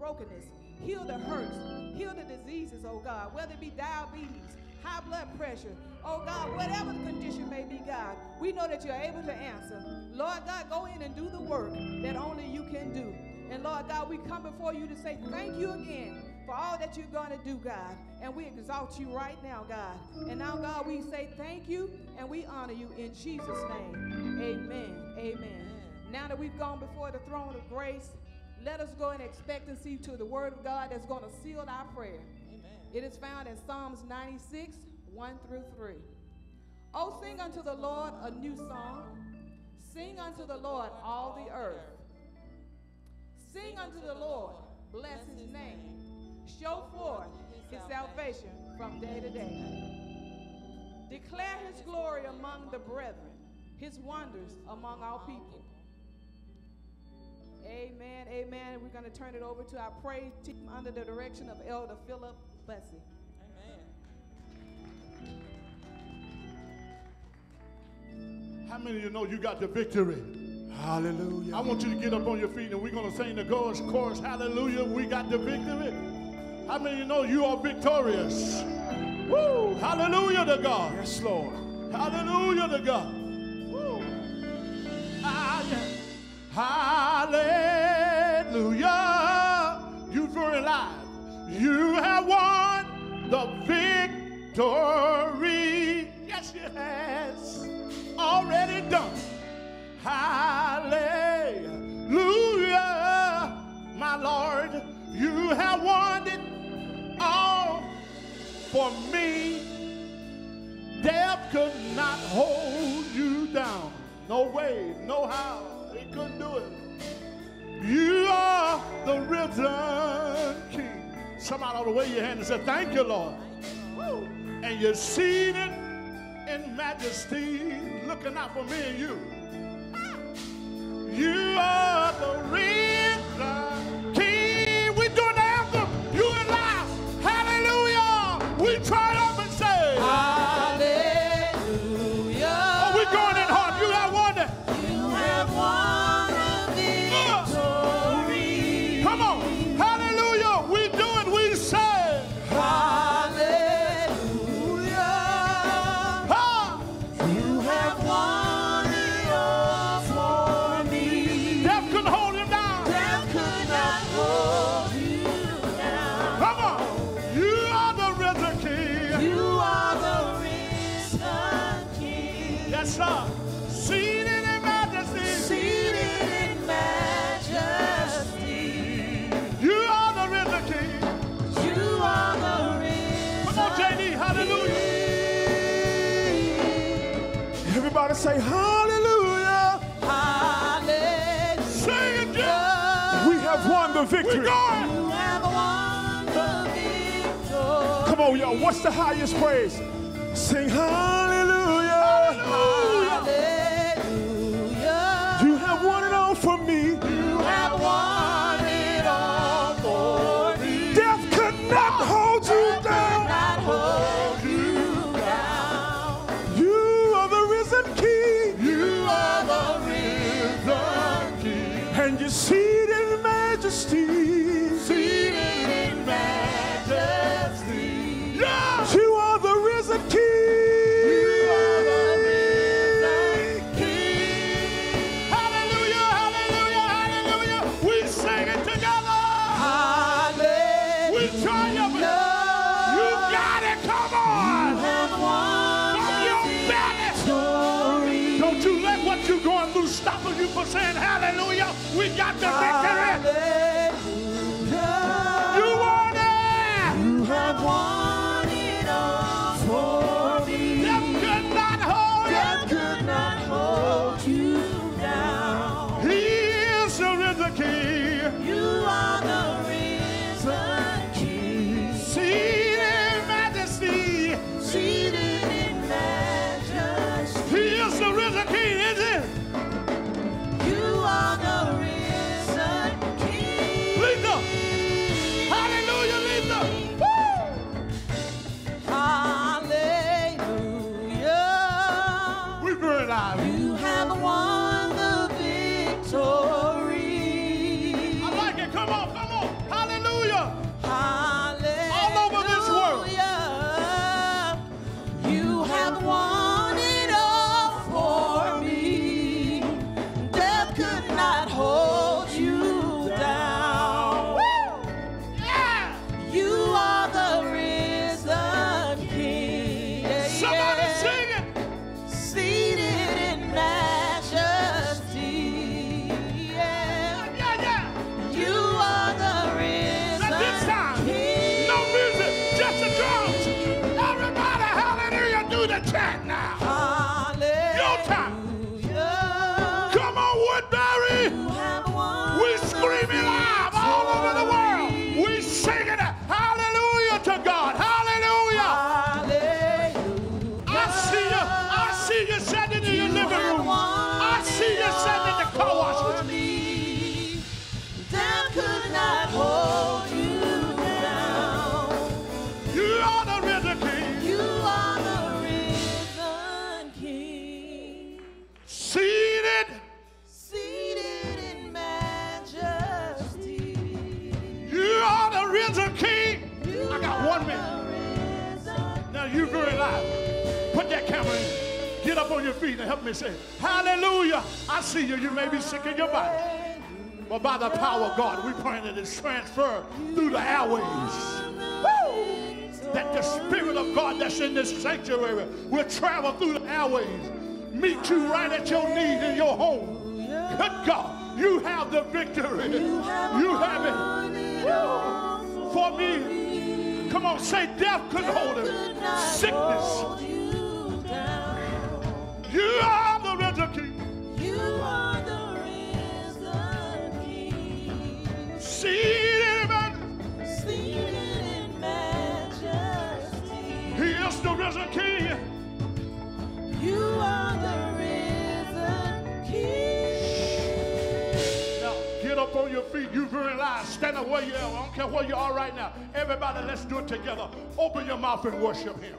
brokenness, heal the hurts, heal the diseases, oh God, whether it be diabetes, high blood pressure, oh God, whatever the condition may be, God, we know that you're able to answer. Lord God, go in and do the work that only you can do. And Lord God, we come before you to say thank you again for all that you're going to do, God. And we exalt you right now, God. And now, God, we say thank you and we honor you in Jesus' name. Amen. Amen. Now that we've gone before the throne of grace, let us go in expectancy to the word of God that's going to seal our prayer. Amen. It is found in Psalms 96, 1 through 3. Oh, sing unto the Lord a new song. Sing unto the Lord all the earth. Sing unto the Lord, bless his name. Show forth his salvation from day to day. Declare his glory among the brethren, his wonders among all people. Amen, amen. We're going to turn it over to our praise team under the direction of Elder Philip Bussey. Amen. How many of you know you got the victory? Hallelujah. I want you to get up on your feet and we're going to sing the chorus, chorus. Hallelujah. We got the victory. How many of you know you are victorious? Woo! Hallelujah to God. Yes, Lord. Hallelujah to God. Woo! Ah, Hallelujah. You very alive. You have won the victory. Yes, you has. Already done. Hallelujah. My Lord, you have won it all for me. Death could not hold you down. No way, no how. They couldn't do it. You are the risen king. Somebody ought to wave your hand and say, Thank you, Lord. Woo. And you're seated in majesty, looking out for me and you. You are the risen Everybody say hallelujah. Hallelujah. Sing it, Jeff. We have won the victory. You have won the victory. Come on, y'all. What's the highest praise? Sing hallelujah. And help me say, Hallelujah. I see you. You may be sick in your body. But by the power of God, we pray that it's transferred through the airways. Woo! That the Spirit of God that's in this sanctuary will travel through the airways, meet you right at your need in your home. Good God, you have the victory. You have it. Woo! For me. Come on, say death couldn't hold him. Sickness. You are the risen king. You are the risen King. Seated in majesty. He is the risen king. You are the risen King. Now, get up on your feet. You very loud. Stand up where you are. I don't care where you are right now. Everybody, let's do it together. Open your mouth and worship him.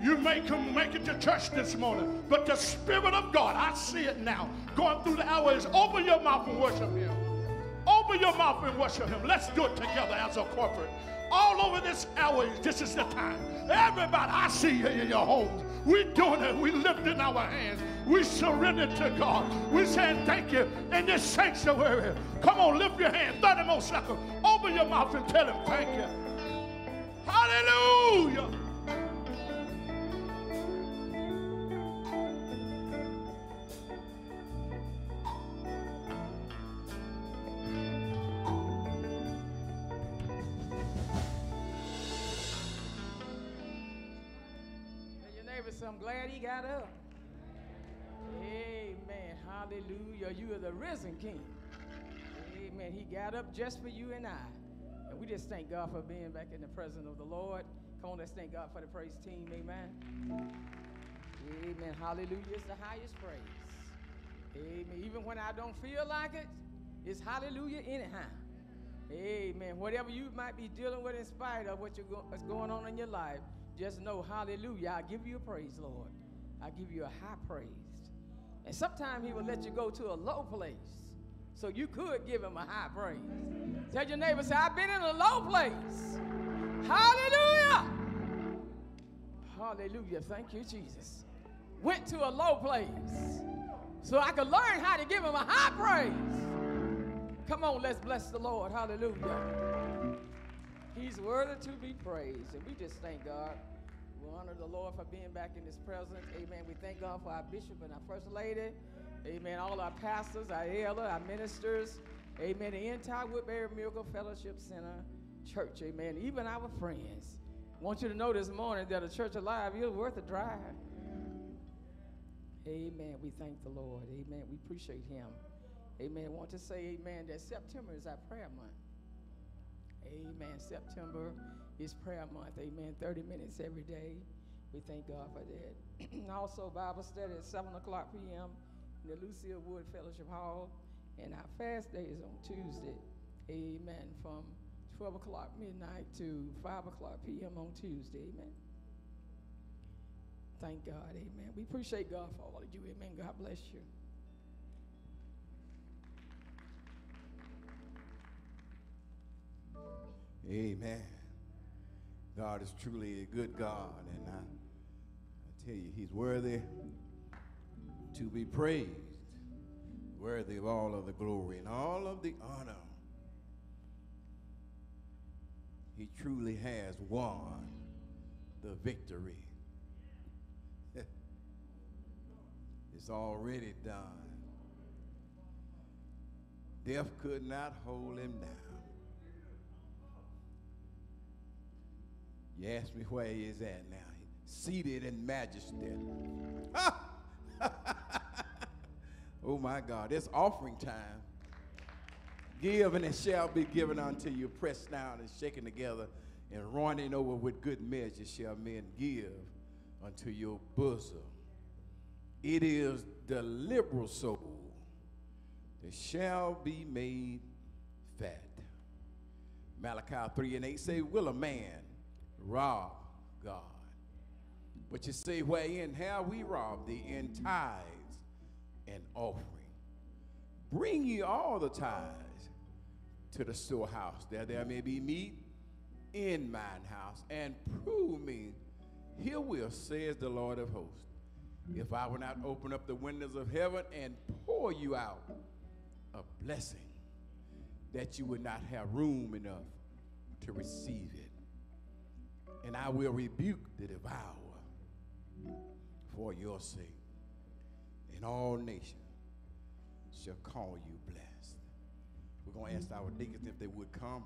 You may come make it to church this morning, but the Spirit of God, I see it now, going through the airways. Open your mouth and worship him. Open your mouth and worship him. Let's do it together as a corporate. All over this airways, this is the time. Everybody, I see you in your homes. We're doing it. We're lifting our hands. We surrender to God. We're saying thank you in this sanctuary. Come on, lift your hand. 30 more seconds. Open your mouth and tell him thank you. Hallelujah. Got up. Amen. Hallelujah. You are the risen king. Amen. He got up just for you and I. And we just thank God for being back in the presence of the Lord. Come on, let's thank God for the praise team. Amen. Amen. Hallelujah. It's the highest praise. Amen. Even when I don't feel like it, it's hallelujah anyhow. Amen. Whatever you might be dealing with in spite of what you're go- what's going on in your life, just know, hallelujah, I give you a praise, Lord. I give you a high praise. And sometimes he will let you go to a low place so you could give him a high praise. Tell your neighbor, say, I've been in a low place. Hallelujah. Hallelujah. Thank you, Jesus. Went to a low place so I could learn how to give him a high praise. Come on, let's bless the Lord. Hallelujah. He's worthy to be praised. And we just thank God. Honor the Lord for being back in his presence. Amen. We thank God for our bishop and our first lady. Amen. All our pastors, our elder, our ministers. Amen. The entire Woodbury Miracle Fellowship Center Church. Amen. Even our friends. Want you to know this morning that a church alive is worth a drive. Amen. We thank the Lord. Amen. We appreciate him. Amen. Want to say, amen, that September is our prayer month. Amen. September is prayer month. Amen. 30 minutes every day. We thank God for that. also, Bible study at 7 o'clock p.m. in the Lucille Wood Fellowship Hall. And our fast day is on Tuesday. Amen. From 12 o'clock midnight to 5 o'clock p.m. on Tuesday. Amen. Thank God. Amen. We appreciate God for all of you. Amen. God bless you. Amen. God is truly a good God, and I, I tell you, He's worthy to be praised, worthy of all of the glory and all of the honor. He truly has won the victory. it's already done. Death could not hold him down. You ask me where he is at now. Seated in majesty. Oh my God, it's offering time. Give and it shall be given unto you, pressed down and shaken together, and running over with good measure shall men give unto your bosom. It is the liberal soul that shall be made fat. Malachi 3 and 8 say, Will a man rob God? But you say, Wherein have we robbed thee in tithes and offering? Bring ye all the tithes to the storehouse, that there may be meat in mine house, and prove me herewith, says the Lord of hosts, if I will not open up the windows of heaven and pour you out a blessing that you would not have room enough to receive it. And I will rebuke the devourer for your sake. And all nations shall call you blessed. We're going to ask our deacons if they would come.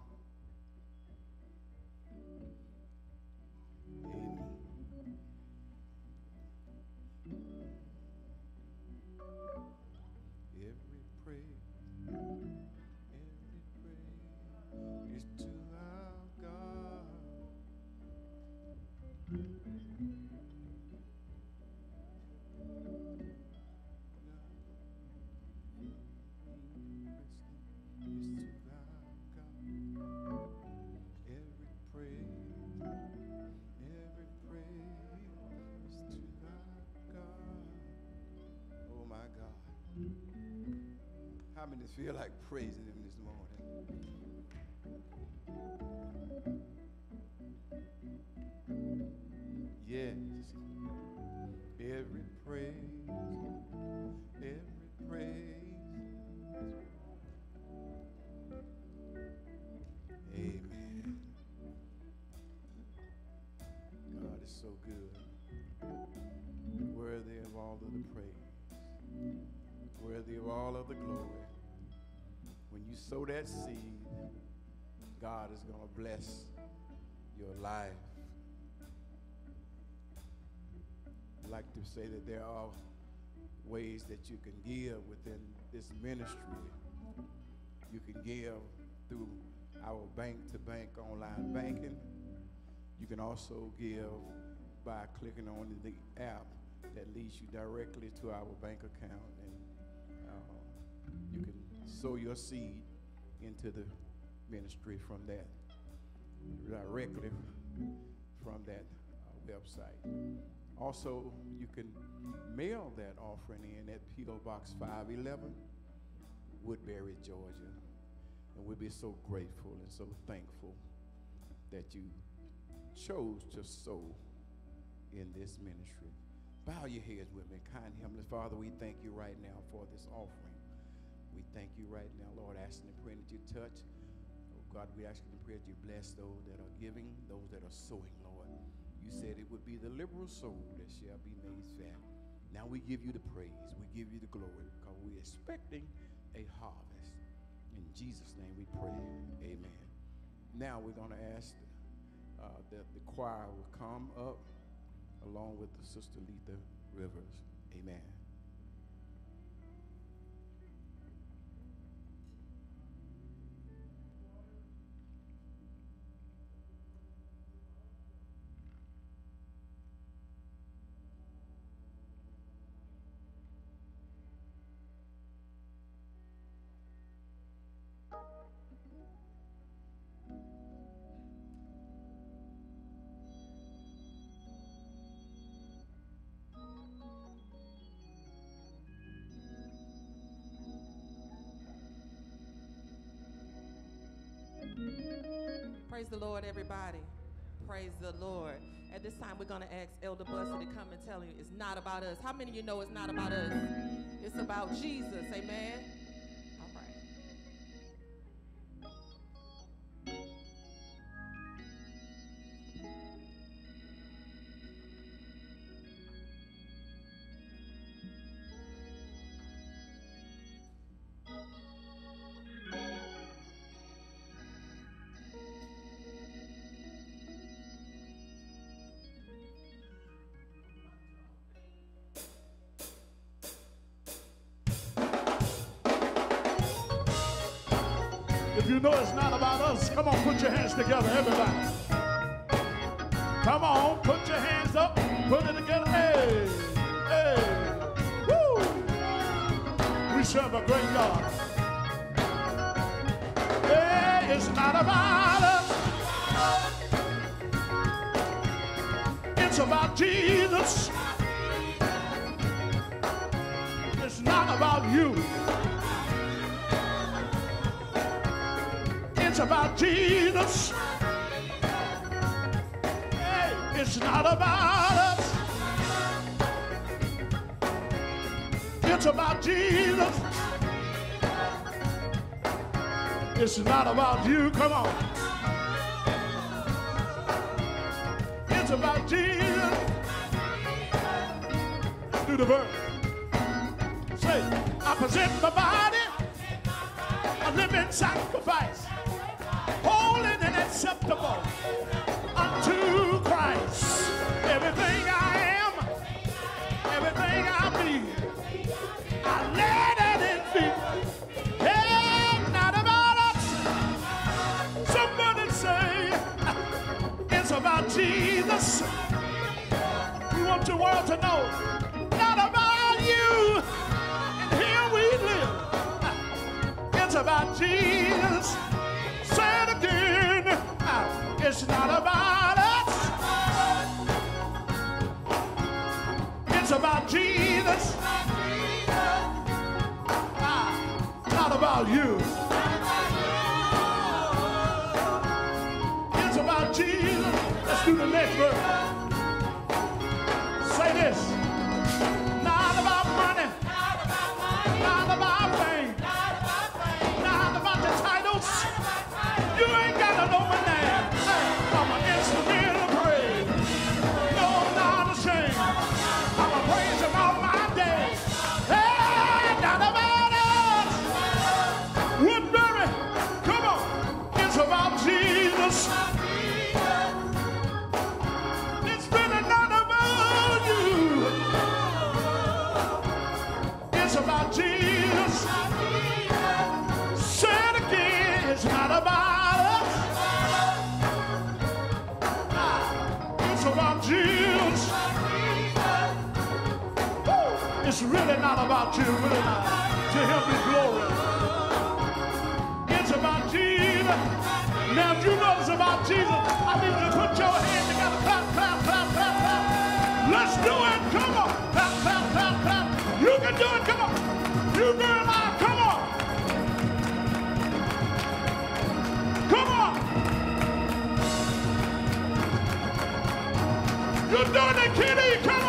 Amen. Feel like praising sow that seed, God is going to bless your life. I'd like to say that there are ways that you can give within this ministry. You can give through our bank to bank online banking. You can also give by clicking on the app that leads you directly to our bank account. And uh, you can sow your seed into the ministry from that, directly from that uh, website. Also, you can mail that offering in at P.O. Box 511, Woodbury, Georgia. And we'll be so grateful and so thankful that you chose to sow in this ministry. Bow your heads with me. Kind Heavenly Father, we thank you right now for this offering. We thank you right now, Lord, asking and praying that you touch. Oh God, we ask and pray that you bless those that are giving, those that are sowing, Lord. You said it would be the liberal soul that shall be made fat. Now we give you the praise, we give you the glory, because we're expecting a harvest. In Jesus' name we pray. Amen. Now we're going to ask uh, that the choir will come up along with the Sister Letha Rivers. Amen. Praise the Lord, everybody. Praise the Lord. At this time, we're going to ask Elder Bussy to come and tell you it's not about us. How many of you know it's not about us? It's about Jesus. Amen. Know it's not about us, come on, put your hands together, everybody. Come on, put your hands up, put it together. Hey, hey, woo! We serve a great God. Hey, it's not about us. It's about Jesus. It's not about you. It's about Jesus. Hey, it's not about us. It's about Jesus. It's not about you. Come on. It's about Jesus. Do the verse. Say, I present my body a living sacrifice, acceptable unto Christ. Everything I am, everything I be, I lay it in feet. Hey, not about us. Somebody say, it's about Jesus. We want the world to know, not about you. And here we live. It's about Jesus. It's not about us. It's about Jesus. Ah, Not about you. It's about Jesus. Let's do the next verse. Say this. It's about Jesus. Say it again. It's not about us. It's about Jesus. It's really not about you, really not. To him be glory. It's about Jesus. Now, if you know it's about Jesus, can do it. Come on. You girl, now. Come on. Come on. You're doing it, kitty. Come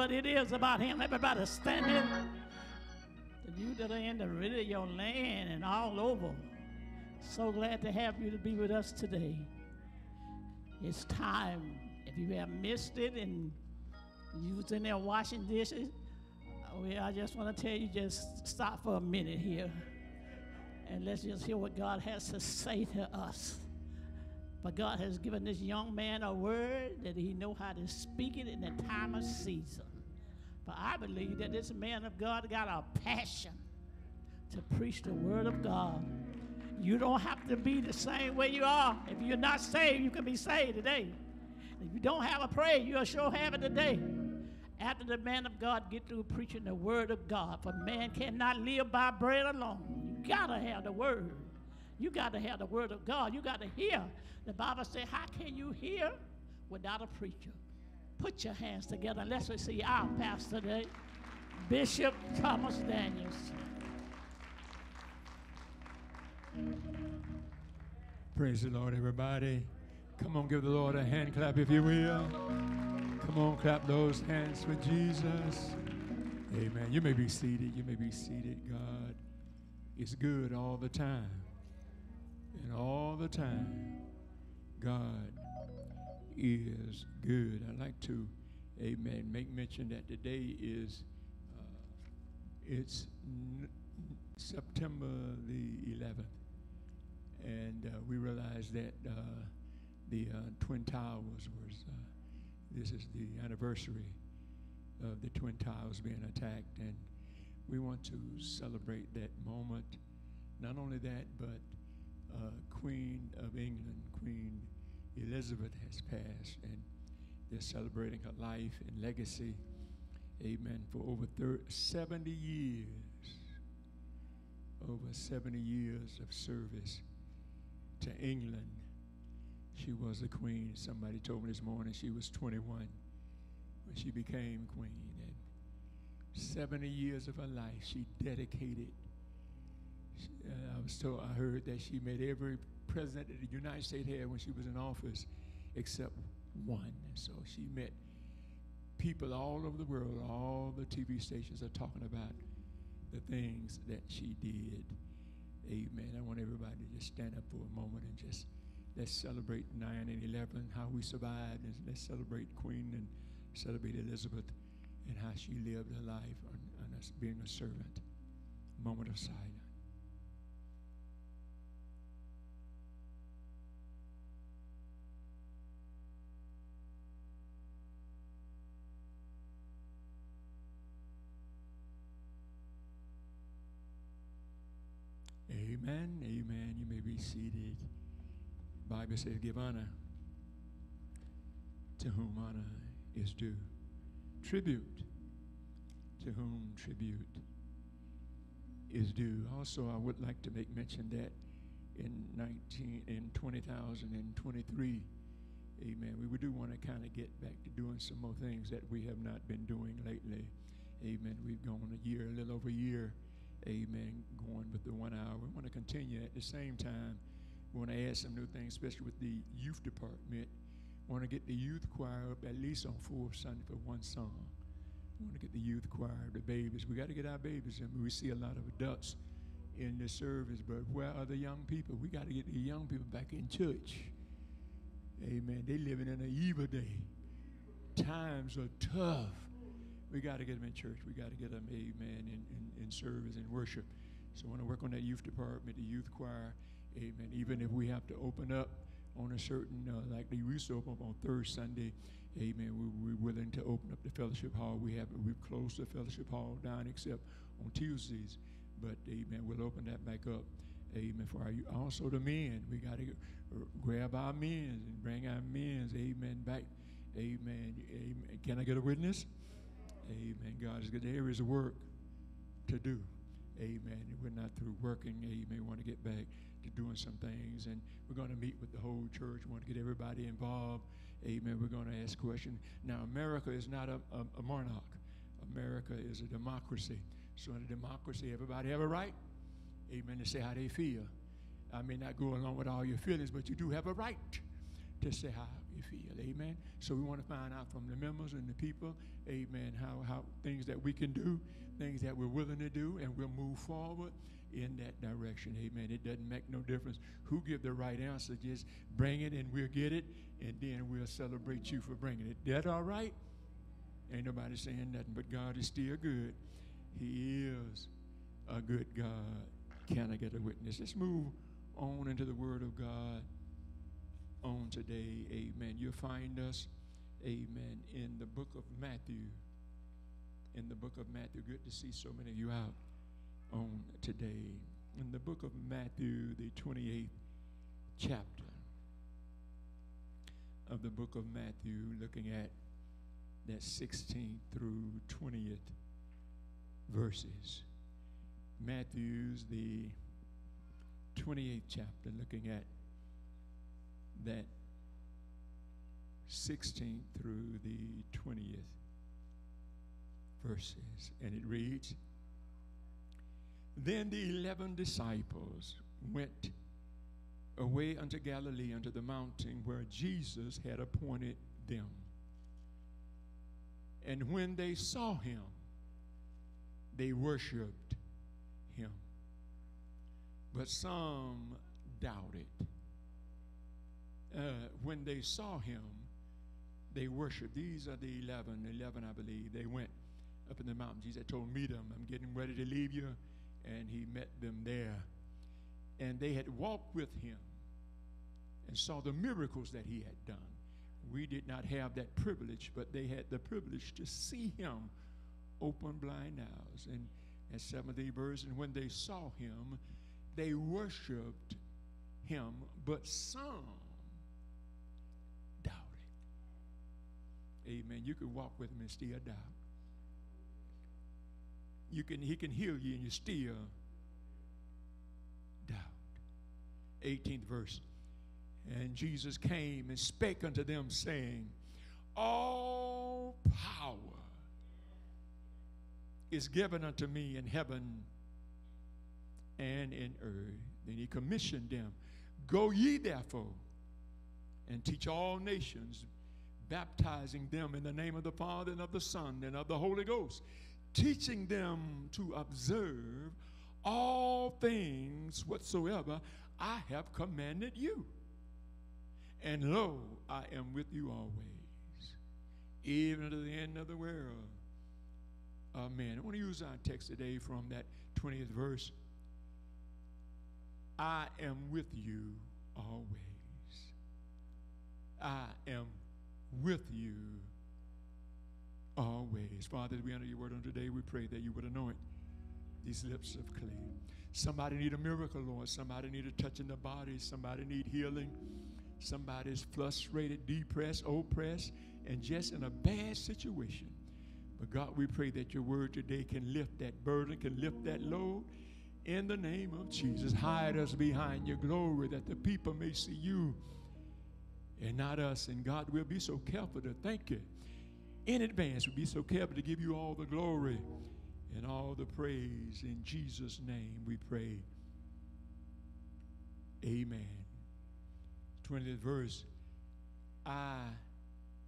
but it is about him. Everybody standing. The you that are in the radio land and all over. So glad to have you to be with us today. It's time. If you have missed it and you was in there washing dishes, uh, well, I just want to tell you, just stop for a minute here and let's just hear what God has to say to us. But God has given this young man a word that he know how to speak it in the time of season. But I believe that this man of God got a passion to preach the word of God. You don't have to be the same way you are. If you're not saved, you can be saved today. If you don't have a prayer, you'll sure have it today. After the man of God get through preaching the word of God, for man cannot live by bread alone. You gotta have the word. You gotta have the word of God. You gotta hear. The Bible says, How can you hear without a preacher? Put your hands together and let's see our pastor today, Bishop Thomas Daniels. Praise the Lord, everybody. Come on, give the Lord a hand clap if you will. Come on, clap those hands for Jesus. Amen. You may be seated. You may be seated. God is good all the time. And all the time, God is good. I'd like to, amen, make mention that today is, uh, it's n- September the 11th. And uh, we realized that uh, the uh, Twin Towers was, uh, this is the anniversary of the Twin Towers being attacked. And we want to celebrate that moment. Not only that, but uh, Queen of England, Queen Elizabeth, has passed, and they're celebrating her life and legacy. Amen. For over thir- 70 years, over 70 years of service to England. She was a queen. Somebody told me this morning she was 21 when she became queen. And 70 years of her life she dedicated. She, uh, I was told, I heard that she met every president that the United States had when she was in office except one. And so she met people all over the world. All the TV stations are talking about the things that she did. Amen. I want everybody to just stand up for a moment and just let's celebrate 9 and 11, how we survived, and let's celebrate Queen and celebrate Elizabeth and how she lived her life on, on us being a servant. Moment of silence. Amen. Amen. You may be seated. Bible says, "Give honor to whom honor is due. Tribute to whom tribute is due." Also, I would like to make mention that in 19 in 2023, Amen. We do want to kind of get back to doing some more things that we have not been doing lately. Amen. We've gone a year, a little over a year amen, going with the one hour. We want to continue at the same time. We want to add some new things, especially with the youth department. We want to get the youth choir up at least on fourth Sunday for one song. We want to get the youth choir, the babies. We got to get our babies in. We see a lot of adults in the service, but where are the young people? We got to get the young people back in church. Amen. They living in an evil day. Times are tough. We got to get them in church. We got to get them, amen, in, in, in service and worship. So I want to work on that youth department, the youth choir, amen. Even if we have to open up on a certain, uh, like they used to open up on third Sunday, amen, we, we're willing to open up the fellowship hall. We have, we've closed the fellowship hall down except on Tuesdays. But, amen, we'll open that back up. Amen. For our, also the men, we got to grab our men and bring our men, amen, back. Amen. Amen. Can I get a witness? Amen. God is good. There is work to do. Amen. We're not through working. Amen. We want to get back to doing some things. And we're going to meet with the whole church. We want to get everybody involved. Amen. We're going to ask questions. Now, America is not a, a, a monarch. America is a democracy. So in a democracy, everybody have a right, amen, to say how they feel. I may not go along with all your feelings, but you do have a right to say how you feel. Amen. So we want to find out from the members and the people, amen, how, how things that we can do, things that we're willing to do, and we'll move forward in that direction. Amen. It doesn't make no difference who give the right answer. Just bring it and we'll get it, and then we'll celebrate you for bringing it. That all right? Ain't nobody saying nothing, but God is still good. He is a good God. Can I get a witness? Let's move on into the Word of God on today. Amen. You'll find us, amen, in the book of Matthew. In the book of Matthew. Good to see so many of you out on today. In the book of Matthew, the 28th chapter of the book of Matthew, looking at that 16th through 20th verses. Matthew's the 28th chapter, looking at that 16th through the 20th verses. And it reads Then the eleven disciples went away unto Galilee, unto the mountain where Jesus had appointed them. And when they saw him, they worshiped him. But some doubted. Uh, when they saw him, they worshiped. These are the 11, 11, I believe. They went up in the mountain. Jesus had told meet them. I'm getting ready to leave you. And he met them there. And they had walked with him and saw the miracles that he had done. We did not have that privilege, but they had the privilege to see him open blind eyes. And at 70 verse, and when they saw him, they worshiped him, but some doubted. Amen. You can walk with him and still doubt. You can, he can heal you and you still doubt. 18th verse. And Jesus came and spake unto them, saying, All power is given unto me in heaven and in earth. Then he commissioned them Go ye therefore and teach all nations, baptizing them in the name of the Father and of the Son and of the Holy Ghost, teaching them to observe all things whatsoever I have commanded you. And lo, I am with you always, even to the end of the world. Amen. I want to use our text today from that 20th verse. I am with you always. I am with you always. Father, as we enter your word on today, we pray that you would anoint these lips of clay. Somebody need a miracle, Lord. Somebody need a touch in the body. Somebody need healing. Somebody's frustrated, depressed, oppressed, and just in a bad situation. But God, we pray that your word today can lift that burden, can lift that load. In the name of Jesus, hide us behind your glory that the people may see you and not us. And God, we'll be so careful to thank you in advance. We'll be so careful to give you all the glory and all the praise. In Jesus' name we pray. Amen. 20th verse I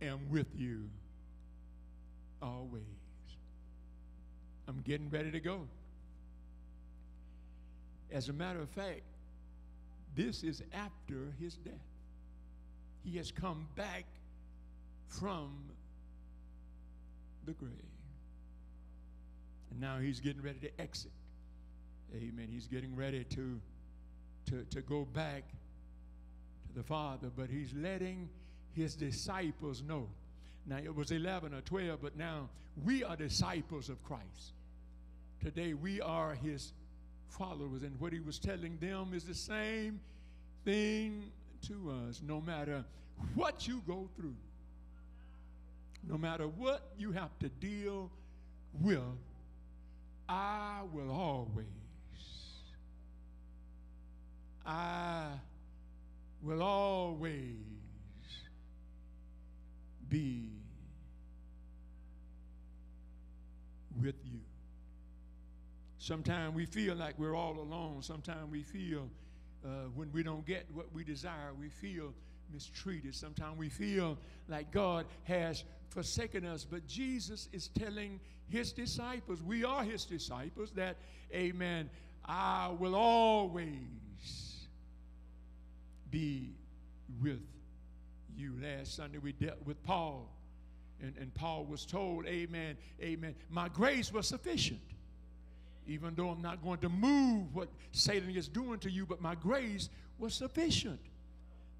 am with you always. I'm getting ready to go. As a matter of fact, this is after his death. He has come back from the grave. And now he's getting ready to exit. Amen. He's getting ready to, to, to go back to the Father, but he's letting his disciples know. Now, it was 11 or 12, but now we are disciples of Christ. Today, we are his followers, and what he was telling them is the same thing to us. No matter what you go through, no matter what you have to deal with, I will always, I will always be with you. Sometimes we feel like we're all alone. Sometimes we feel uh, when we don't get what we desire, we feel mistreated. Sometimes we feel like God has forsaken us. But Jesus is telling his disciples, we are his disciples, that, amen, I will always be with you. Last Sunday we dealt with Paul, and, and Paul was told, amen, amen, my grace was sufficient. Even though I'm not going to move what Satan is doing to you, but my grace was sufficient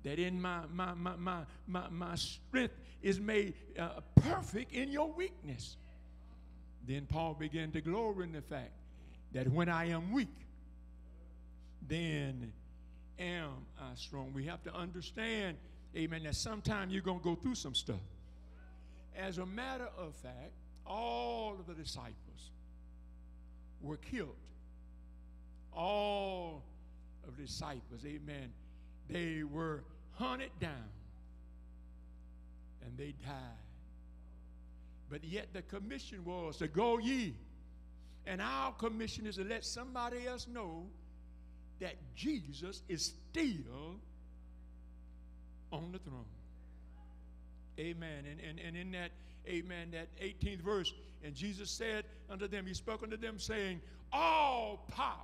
that in my, my, my, my, my, my strength is made uh, perfect in your weakness. Then Paul began to glory in the fact that when I am weak, then am I strong. We have to understand, amen, that sometimes you're going to go through some stuff. As a matter of fact, all of the disciples were killed. All of the disciples, amen, they were hunted down and they died. But yet the commission was to go ye. And our commission is to let somebody else know that Jesus is still on the throne. Amen. And, and, and in that, amen, that 18th verse, and Jesus said unto them, He spoke unto them, saying, All power.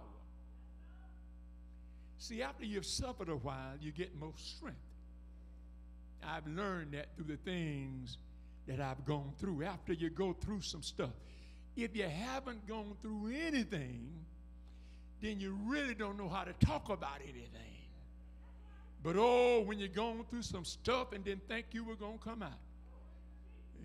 See, after you've suffered a while, you get more strength. I've learned that through the things that I've gone through. After you go through some stuff, if you haven't gone through anything, then you really don't know how to talk about anything. But oh, when you're going through some stuff and didn't think you were going to come out.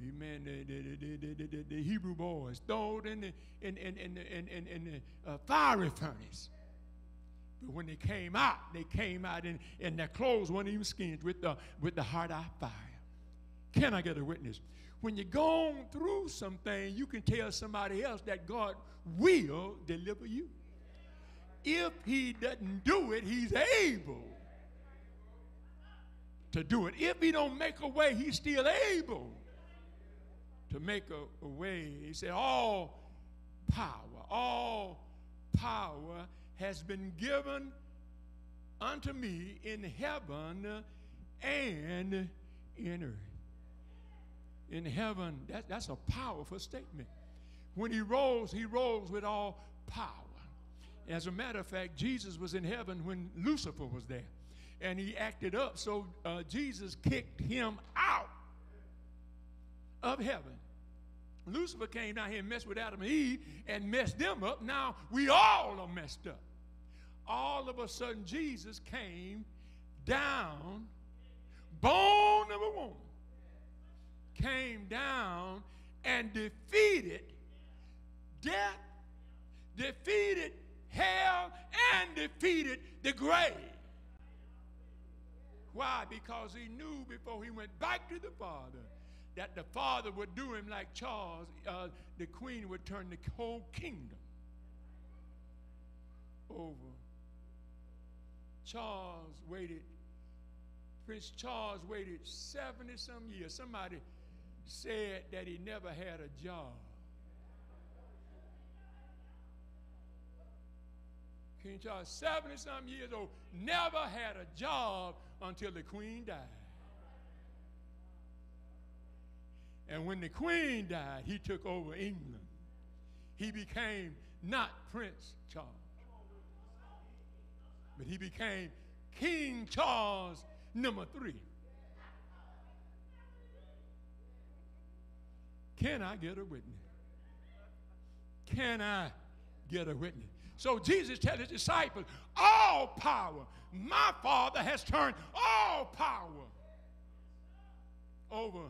Amen. The, the, the, the, Hebrew boys thrown in the, in, in, in, in, in, in the uh, fiery furnace. But when they came out, they came out and, and their clothes weren't even skinned with the, with the hard eye fire. Can I get a witness? When you're going through something, you can tell somebody else that God will deliver you. If he doesn't do it, he's able to do it. If he don't make a way, he's still able to make a, a way. He said, all power, all power has been given unto me in heaven and in earth. In heaven, that, that's a powerful statement. When he rose, he rose with all power. As a matter of fact, Jesus was in heaven when Lucifer was there. And he acted up, so uh, Jesus kicked him out of heaven. Lucifer came down here and messed with Adam and Eve and messed them up. Now we all are messed up. All of a sudden, Jesus came down, born of a woman, came down and defeated death, defeated hell, and defeated the grave. Why? Because he knew before he went back to the Father that the father would do him like Charles, uh, the queen would turn the whole kingdom over. Charles waited, Prince Charles waited 70 some years. Somebody said that he never had a job. King Charles, 70 some years old, never had a job until the queen died. And when the queen died, he took over England. He became not Prince Charles, but he became King Charles number three. Can I get a witness? Can I get a witness? So Jesus tells his disciples, all power, my Father has turned all power over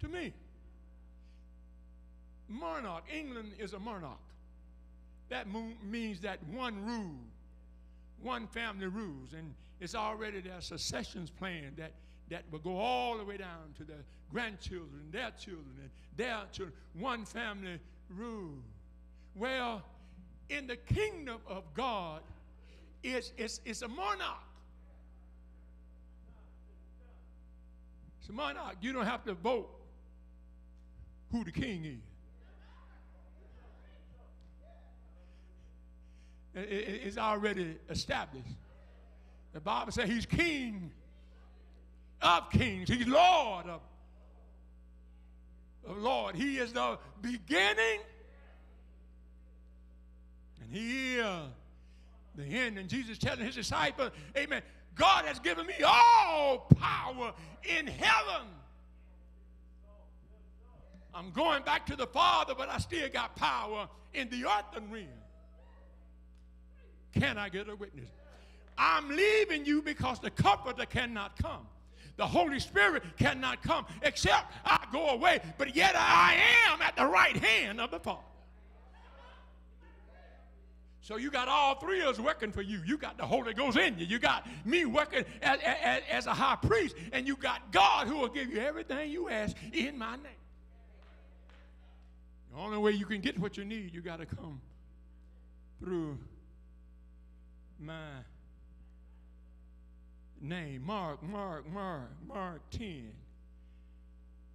to me. Monarch, England is a monarch. That means that one rule, one family rules, and it's already their successions plan that, that will go all the way down to their grandchildren, their children, and their children. One family rule. Well, in the kingdom of God, it's, it's, it's a monarch. It's a monarch. You don't have to vote who the king is. It's already established. The Bible says he's king of kings. He's Lord of, of Lord. He is the beginning and He is the end. And Jesus telling his disciples, Amen. God has given me all power in heaven. I'm going back to the Father, but I still got power in the earthen realm. Can I get a witness? I'm leaving you because the Comforter cannot come. The Holy Spirit cannot come except I go away, but yet I am at the right hand of the Father. So you got all three of us working for you. You got the Holy Ghost in you. You got me working as, as, as a high priest, and you got God who will give you everything you ask in my name. The only way you can get what you need, you got to come through my name. Mark, Mark, Mark, Mark 10.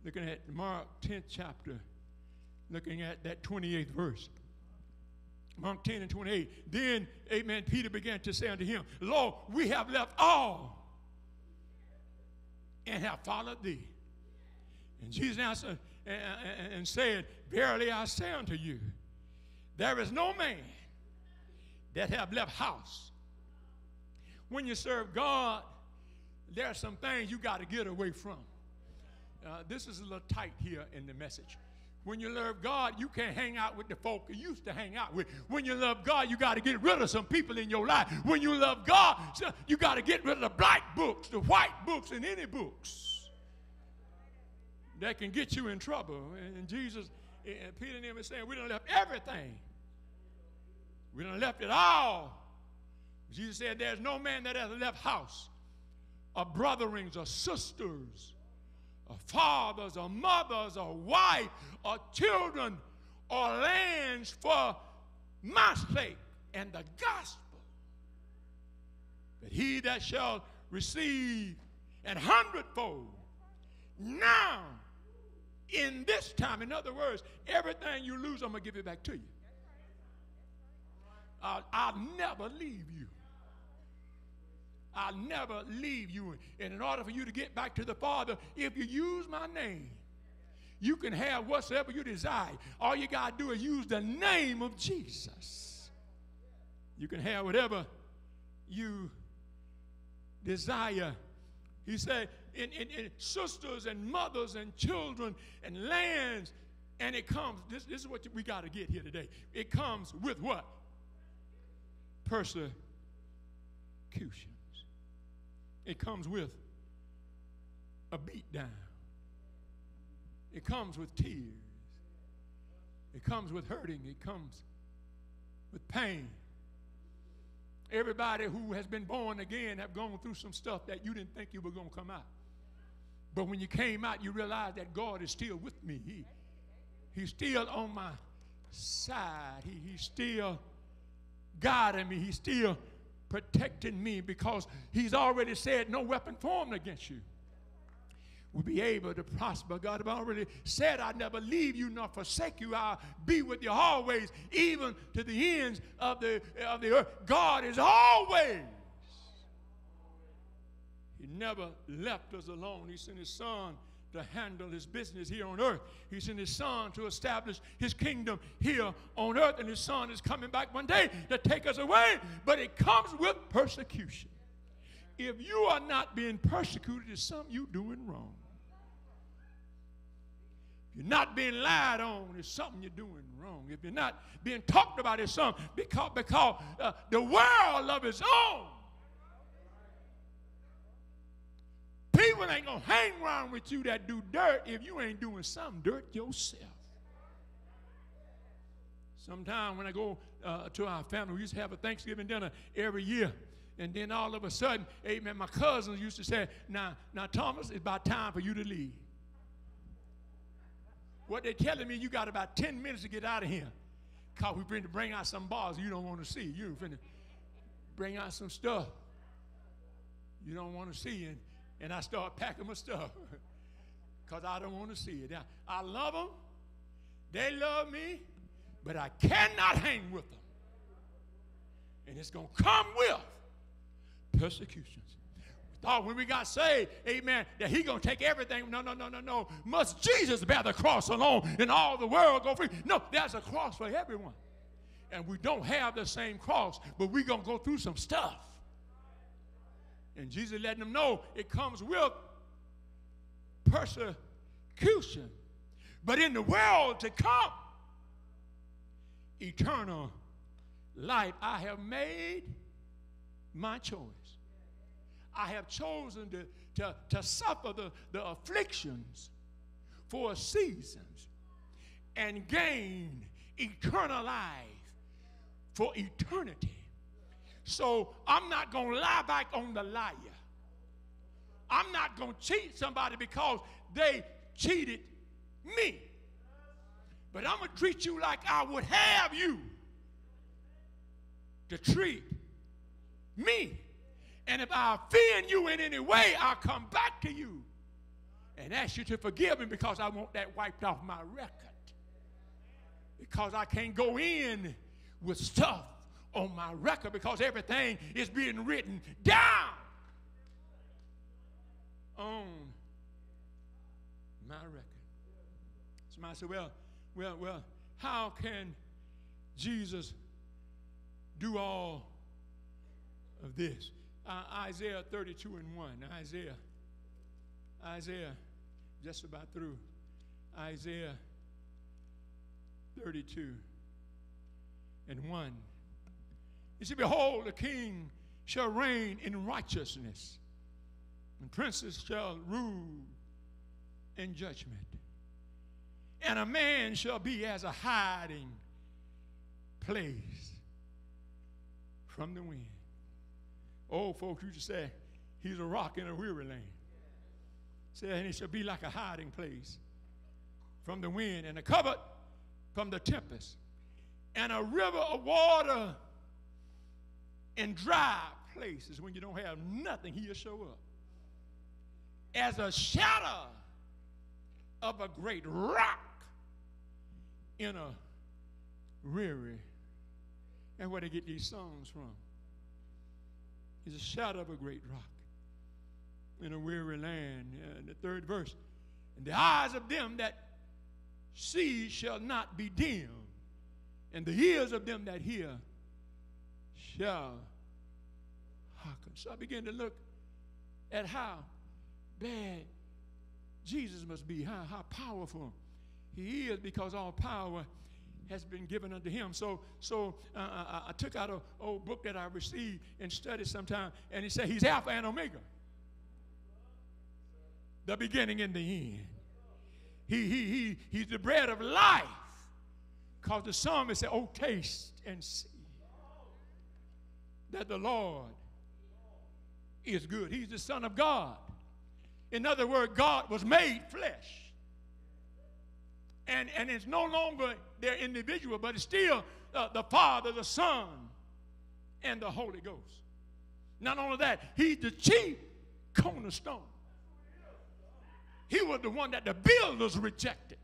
Looking at Mark 10th chapter, looking at that 28th verse. Mark 10 and 28. Then, amen, Peter began to say unto him, Lord, we have left all and have followed thee. And Jesus answered and said, Verily I say unto you, there is no man that have left house. When you serve God, there are some things you got to get away from. Uh, this is a little tight here in the message. When you love God, you can't hang out with the folk you used to hang out with. When you love God, you got to get rid of some people in your life. When you love God, you got to get rid of the black books, the white books, and any books that can get you in trouble. And Jesus, and Peter and him is saying, we done left everything. We done left it all. Jesus said, there's no man that has left house, or brotherings, or sisters, or fathers, or mothers, or wife, or children, or lands for my sake and the gospel. But he that shall receive an hundredfold now in this time, in other words, everything you lose, I'm going to give it back to you. I'll, I'll never leave you. I'll never leave you. And in order for you to get back to the Father, if you use my name, you can have whatsoever you desire. All you got to do is use the name of Jesus. You can have whatever you desire. He said, in, in, in sisters and mothers and children and lands. And it comes, this, this is what we got to get here today. It comes with what? Persecutions. It comes with a beat down. It comes with tears. It comes with hurting. It comes with pain. Everybody who has been born again have gone through some stuff that you didn't think you were going to come out. But when you came out, you realized that God is still with me. He, he's still on my side. He, he's still guiding me. He's still protecting me because he's already said no weapon formed against you will be able to prosper. God have already said, I never leave you nor forsake you. I'll be with you always, even to the ends of the, of the earth. God is always. Never left us alone. He sent his son to handle his business here on earth. He sent his son to establish his kingdom here on earth, and his son is coming back one day to take us away, but it comes with persecution. If you are not being persecuted, it's something you're doing wrong. If you're not being lied on, it's something you're doing wrong. If you're not being talked about, it's something because, because uh, the world of its own People ain't gonna hang around with you that do dirt if you ain't doing some dirt yourself. Sometimes when I go uh, to our family, we used to have a Thanksgiving dinner every year. And then all of a sudden, amen, my cousins used to say, now, now Thomas, it's about time for you to leave. What they're telling me, you got about 10 minutes to get out of here. Because we bring to bring out some bars you don't want to see. You finna bring out some stuff you don't want to see. And and I start packing my stuff because I don't want to see it. I love them, they love me, but I cannot hang with them. And it's going to come with persecutions. We thought when we got saved, amen, that he going to take everything. No, no, no, no, no. Must Jesus bear the cross alone and all the world go free? No, there's a cross for everyone. And we don't have the same cross, but we going to go through some stuff. And Jesus letting them know it comes with persecution. But in the world to come, eternal life, I have made my choice. I have chosen to, to, to suffer the, the afflictions for seasons and gain eternal life for eternity. So I'm not going to lie back on the liar. I'm not going to cheat somebody because they cheated me. But I'm going to treat you like I would have you to treat me. And if I offend you in any way, I'll come back to you and ask you to forgive me because I want that wiped off my record. Because I can't go in with stuff on my record because everything is being written down on my record. Somebody said, well, well, well, how can Jesus do all of this? Uh, Isaiah 32 and 1. Isaiah. Isaiah, just about through. Isaiah 32 and 1. He said, Behold, the king shall reign in righteousness, and princes shall rule in judgment. And a man shall be as a hiding place from the wind. Old folks used to say, He's a rock in a weary land. Say, and he shall be like a hiding place from the wind, and a covert from the tempest, and a river of water in dry places when you don't have nothing, he'll show up. As a shadow of a great rock in a weary. And where they get these songs from. He's a shadow of a great rock in a weary land. Uh, the third verse. And the eyes of them that see shall not be dim, and the ears of them that hear shall hearken. So I began to look at how bad Jesus must be, how, how powerful he is, because all power has been given unto him. So, so uh, I, I, took out an old book that I received and studied sometime, and he said he's Alpha and Omega, the beginning and the end. He, he, he, he's the bread of life. Because the psalmist said, Oh, taste and see that the Lord is good. He's the Son of God. In other words, God was made flesh. And, and it's no longer their individual, but it's still uh, the Father, the Son, and the Holy Ghost. Not only that, he's the chief cornerstone. He was the one that the builders rejected.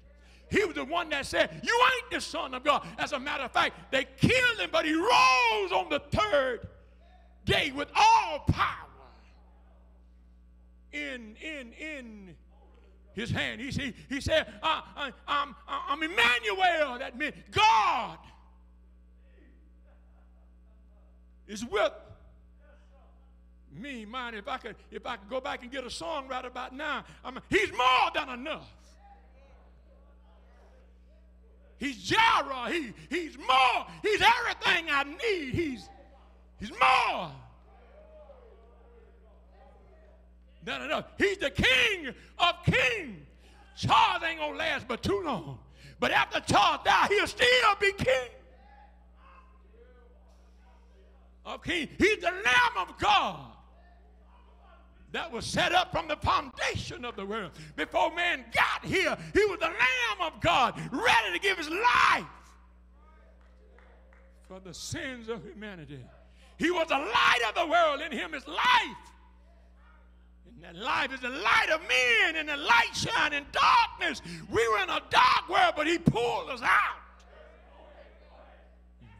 He was the one that said, You ain't the Son of God. As a matter of fact, they killed him, but he rose on the third day with all power in, in, in his hand. He, he, he said, uh, uh, I'm, I'm Emmanuel. That means God is with me. Mind if I could, if I could go back and get a song right about now. I mean, he's more than enough. He's Jireh. He, he's more. He's everything I need. He's, he's more than enough. He's the king of kings. Charles ain't gonna last but too long. But after Charles died, he'll still be king of kings. He's the Lamb of God that was set up from the foundation of the world. Before man got here, he was the Lamb of God, ready to give his life for the sins of humanity. He was the light of the world. In him is life. And that life is the light of men, and the light shine in darkness. We were in a dark world, but he pulled us out.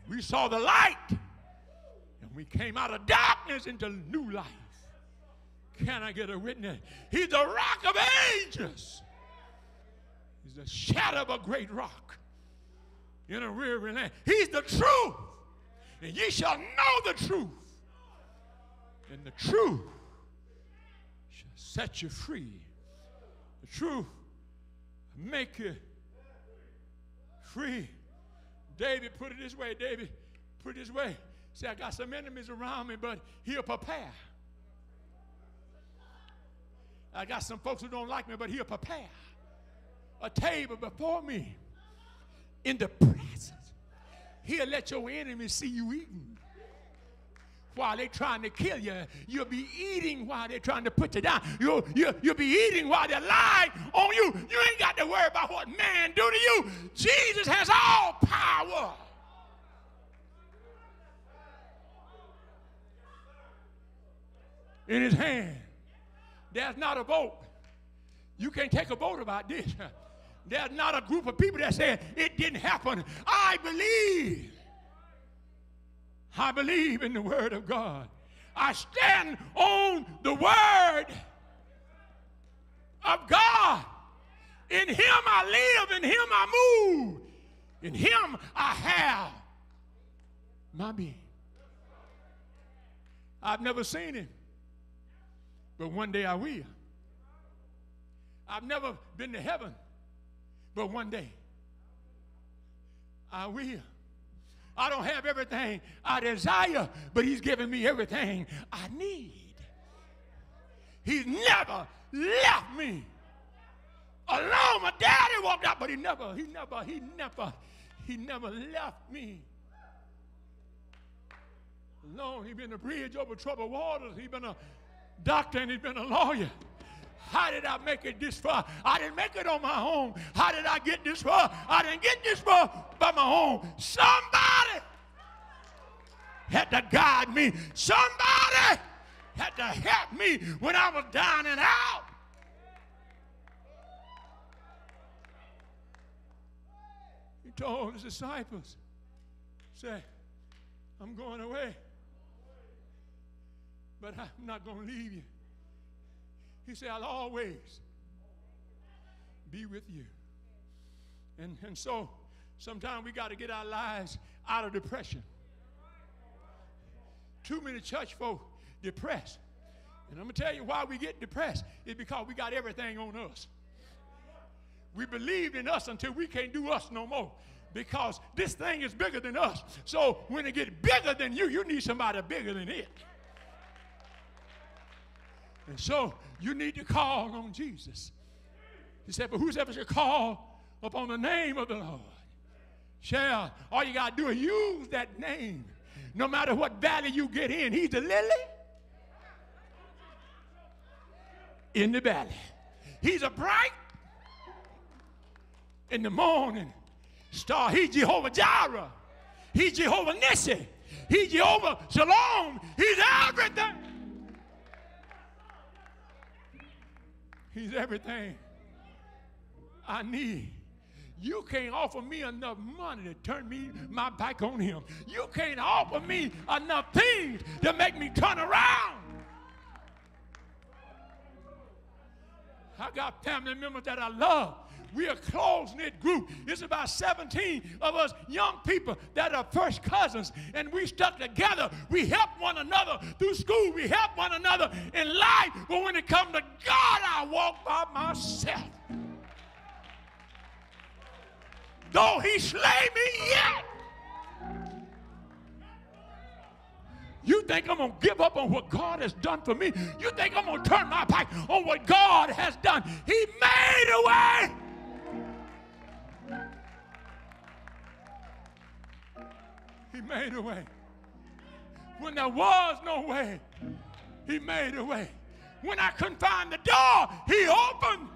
We saw the light, and we came out of darkness into new life Can I get a witness? He's the rock of ages. He's the shadow of a great rock in a weary land. He's the truth. And ye shall know the truth. And the truth shall set you free. The truth make you free. David put it this way. David put it this way. Say, I got some enemies around me, but he'll prepare. I got some folks who don't like me, but he'll prepare a table before me in the presence. He'll let your enemies see you eating. While they're trying to kill you, you'll be eating while they're trying to put you down. You'll, you'll, you'll be eating while they're lying on you. You ain't got to worry about what man do to you. Jesus has all power. In his hand. There's not a vote. You can't take a vote about this. There's not a group of people that say it didn't happen. I believe. I believe in the Word of God. I stand on the Word of God. In Him I live, in Him I move, in Him I have my being. I've never seen Him, but one day I will. I've never been to heaven, but one day I will. I don't have everything I desire, but He's given me everything I need. He's never left me alone. My daddy walked out, but he never, he never, he never, he never left me alone. He's been a bridge over troubled waters. He's been a doctor and he's been a lawyer. How did I make it this far? I didn't make it on my own. How did I get this far? I didn't get this far by my own. Somebody had to guide me. Somebody had to help me when I was down and out. He told his disciples, say, I'm going away, but I'm not going to leave you. He said, I'll always be with you. And, and so sometimes we got to get our lives out of depression. Too many church folk depressed. And I'm going to tell you why we get depressed. It's because we got everything on us. We believed in us until we can't do us no more. Because this thing is bigger than us. So when it gets bigger than you, you need somebody bigger than it. And so you need to call on Jesus. He said, But whosoever shall call upon the name of the Lord shall, all you got to do is use that name. No matter what valley you get in, he's the lily in the valley. He's a bright in the morning star. He's Jehovah Jireh. He's Jehovah Nissi. He's Jehovah Shalom. He's everything. He's everything I need. You can't offer me enough money to turn me my back on him. You can't offer me enough things to make me turn around. I got family members that I love. We're a close knit group. It's about 17 of us young people that are first cousins, and we stuck together. We help one another through school, we help one another in life. But when it comes to God, I walk by myself. Though he slay me yet. You think I'm going to give up on what God has done for me? You think I'm going to turn my back on what God has done? He made a way. He made a way. When there was no way, He made a way. When I couldn't find the door, He opened.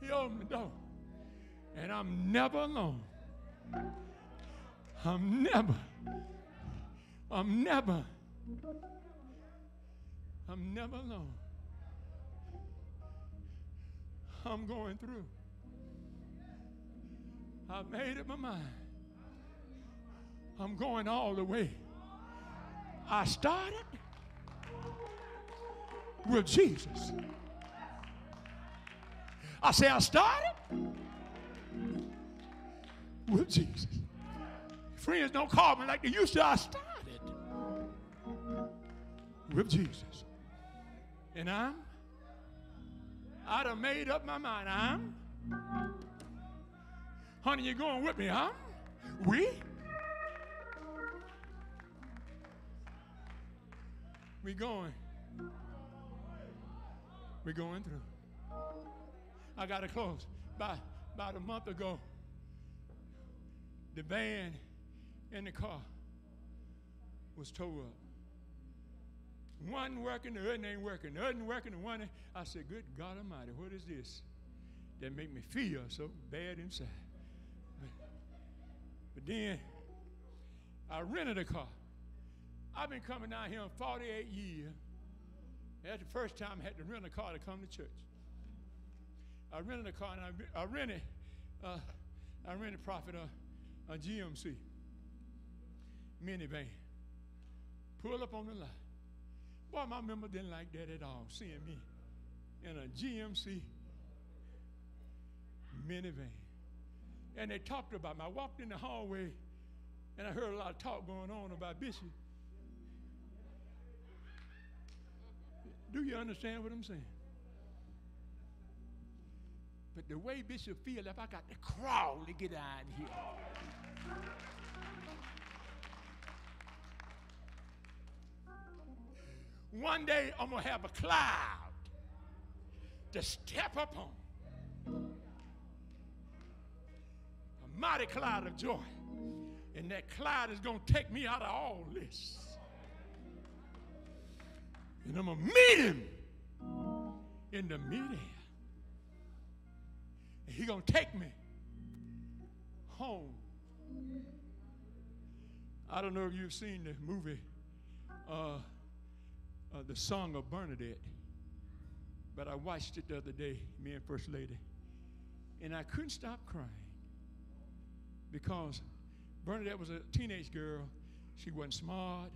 He opened the door. And I'm never alone. I'm never, I'm never, I'm never alone. I'm going through. I've made up my mind. I'm going all the way. I started with Jesus. I say, I started with Jesus. Friends don't call me like they used to. I started with Jesus. And I'm, I'd have made up my mind. I'm, honey, you going with me, huh? We? We going. We going through. I got to close. About, about a month ago, the van in the car was towed up. One working, the other ain't working. The other working, the one. I said, Good God Almighty, what is this that make me feel so bad inside? But, then I rented a car. I've been coming down here in 48 years. That's the first time I had to rent a car to come to church. I rented a car and I, I rented, uh, I rented Prophet a, a GMC minivan. Pull up on the lot. Boy, my member didn't like that at all, seeing me in a GMC minivan. And they talked about me. I walked in the hallway and I heard a lot of talk going on about Bishop. Do you understand what I'm saying? But the way Bishop feel, if I got to crawl to get out of here. One day I'm gonna have a cloud to step up on. Mighty cloud of joy. And that cloud is gonna take me out of all this. And I'm gonna meet him in the midair. And he gonna take me home. I don't know if you've seen the movie uh, uh, the Song of Bernadette. But I watched it the other day, me and First Lady, and I couldn't stop crying because Bernadette was a teenage girl. She wasn't smart.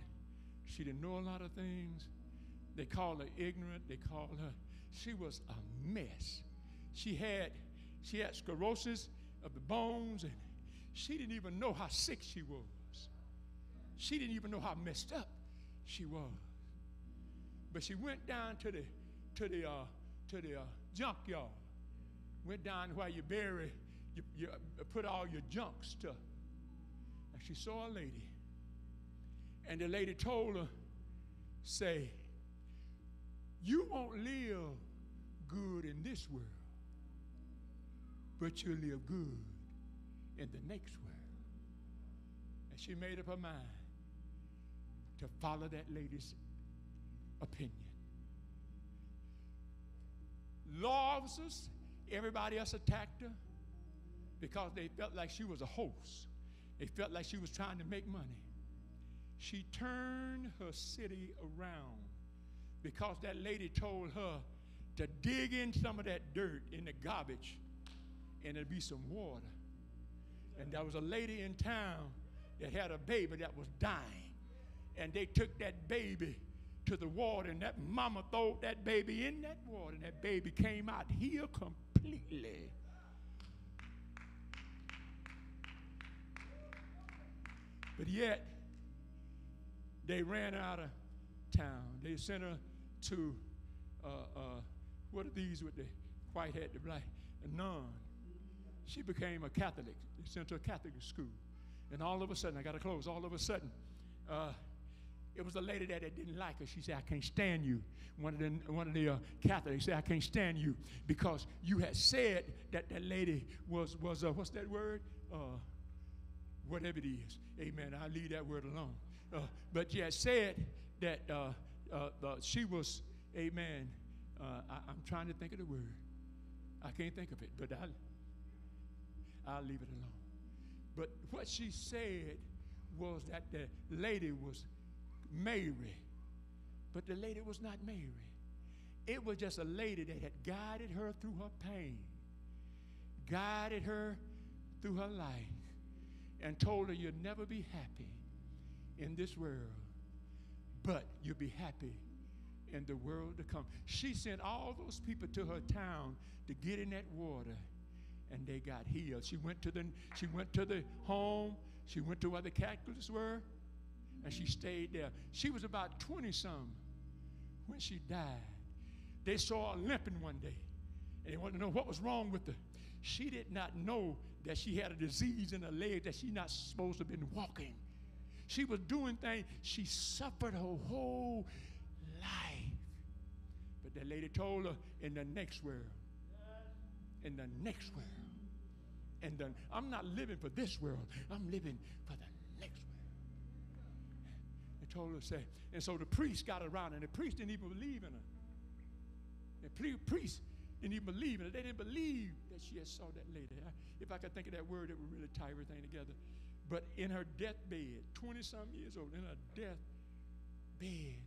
She didn't know a lot of things. They called her ignorant. They called her. She was a mess. She had she had sclerosis of the bones, and she didn't even know how sick she was. She didn't even know how messed up she was. But she went down to the to the uh, to the uh, junkyard. Went down where you bury, you, you uh, put all your junk stuff. And she saw a lady. And the lady told her, say, you won't live good in this world, but you'll live good in the next world. And she made up her mind to follow that lady's opinion. Law officers, everybody else attacked her because they felt like she was a host. They felt like she was trying to make money. She turned her city around because that lady told her to dig in some of that dirt in the garbage and there'd be some water. And there was a lady in town that had a baby that was dying. And they took that baby to the water, and that mama threw that baby in that water, and that baby came out here completely. But yet, they ran out of town. They sent her to, uh, uh, what are these with the white hat, the black? A nun. She became a Catholic. They sent her to a Catholic school. And all of a sudden, I got to close, all of a sudden, uh, it was a lady that didn't like her. She said, I can't stand you. One of the, one of the uh, Catholics said, I can't stand you because you had said that that lady was, was uh, what's that word? Uh, whatever it is. Amen. I'll leave that word alone. Uh, but had said that uh, uh, she was, amen. I, am trying to think of the word. I can't think of it, but I'll, I'll leave it alone. But what she said was that the lady was Mary. But the lady was not Mary. It was just a lady that had guided her through her pain, guided her through her life. And told her you'll never be happy in this world, but you'll be happy in the world to come. She sent all those people to her town to get in that water, and they got healed. She went to the she went to the home. She went to where the Catholics were, and she stayed there. She was about 20 some when she died. They saw her limping one day, and they wanted to know what was wrong with her. She did not know that she had a disease in her leg that she not supposed to have been walking. She was doing things. She suffered her whole life. But the lady told her in the next world, in the next world, and then I'm not living for this world. I'm living for the next world. They told her say, and so the priest got around, and the priest didn't even believe in her. The priest didn't even believe in her. They didn't believe that she had saw that lady. I- if I could think of that word, it would really tie everything together. But in her deathbed, 20 some years old, in her deathbed,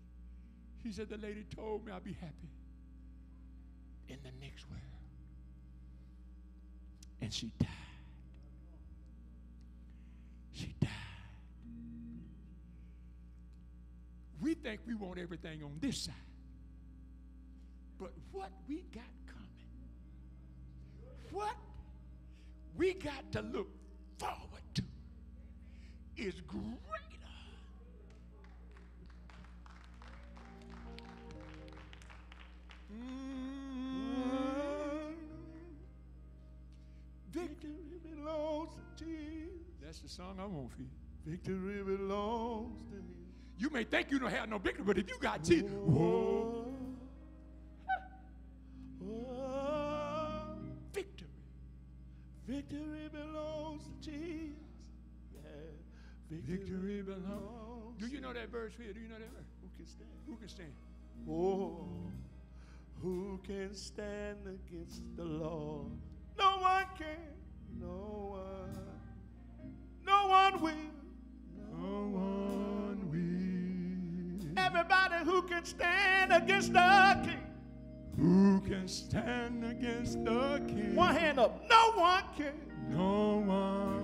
she said, The lady told me I'll be happy in the next world. And she died. She died. We think we want everything on this side. But what we got what we got to look forward to is greater. Mm. Victory belongs to Jesus. That's the song I want for you. Victory belongs to him. You may think you don't have no victory, but if you got Jesus, whoa, Yeah, Victory belongs. Do you know that verse here? Do you know that verse? Who can stand? Who can stand? Oh, who can stand against the Lord? No one can. No one. No one will. No one will. Everybody who can stand against the King. Who can stand against the king? One hand up. No one can. No one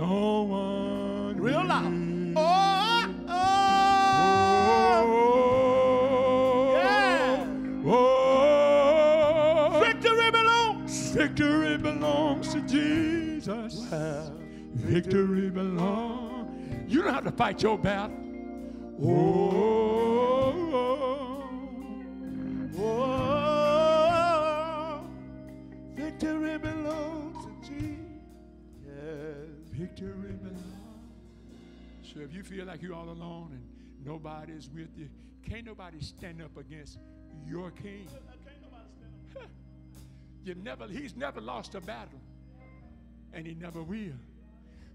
No one. Real loud. Oh, oh, oh. Oh. Yeah. Oh. Victory belongs. Victory belongs to Jesus. Victory belongs. You don't have to fight your battle. Oh. Victory belongs. So if you feel like you're all alone and nobody's with you, can't nobody stand up against your king. You never, he's never lost a battle, and he never will.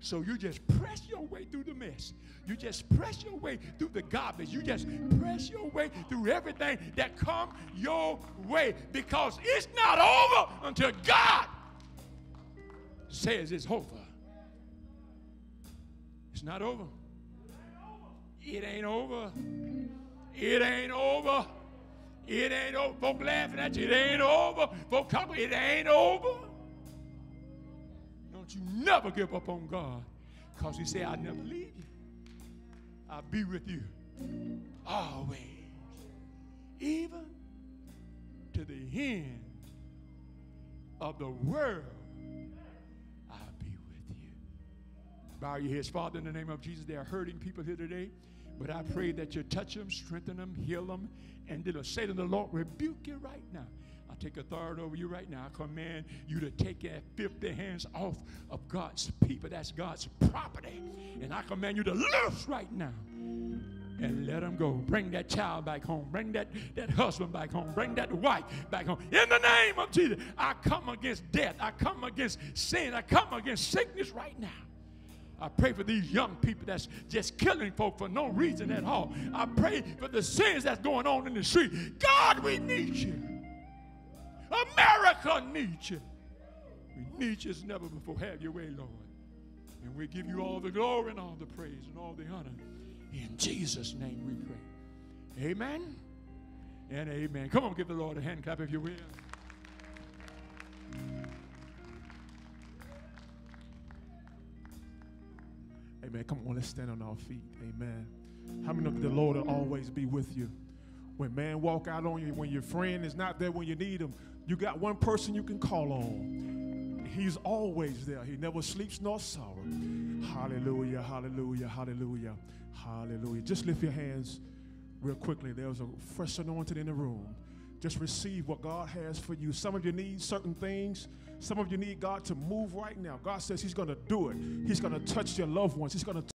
So you just press your way through the mess. You just press your way through the garbage. You just press your way through everything that come your way because it's not over until God says it's over. Not over. It ain't over. It ain't over. It ain't over. Folk laughing at you. It ain't over. Folk talking. It ain't over. Don't you never give up on God. Because he said, I'll never leave you. I'll be with you always. Even to the end of the world, Bow your heads, Father, in the name of Jesus. There are hurting people here today, but I pray that you touch them, strengthen them, heal them, and did say to the Lord, rebuke you right now. I take authority over you right now. I command you to take that 50 hands off of God's people. That's God's property. And I command you to loose right now and let them go. Bring that child back home. Bring that, that husband back home. Bring that wife back home. In the name of Jesus, I come against death. I come against sin. I come against sickness right now. I pray for these young people that's just killing folk for no reason at all. I pray for the sins that's going on in the street. God, we need you. America needs you. We need you as never before. Have your way, Lord. And we give you all the glory and all the praise and all the honor. In Jesus' name we pray. Amen and amen. Come on, give the Lord a hand clap if you will. Amen. Come on, let's stand on our feet. Amen. How many know the Lord will always be with you? When man walk out on you, when your friend is not there when you need him, you got one person you can call on. He's always there. He never sleeps nor sorrow. Hallelujah, hallelujah, hallelujah, hallelujah. Just lift your hands real quickly. There's a fresh anointing in the room. Just receive what God has for you. Some of you need certain things. Some of you need God to move right now. God says He's going to do it. He's going to touch your loved ones. He's going to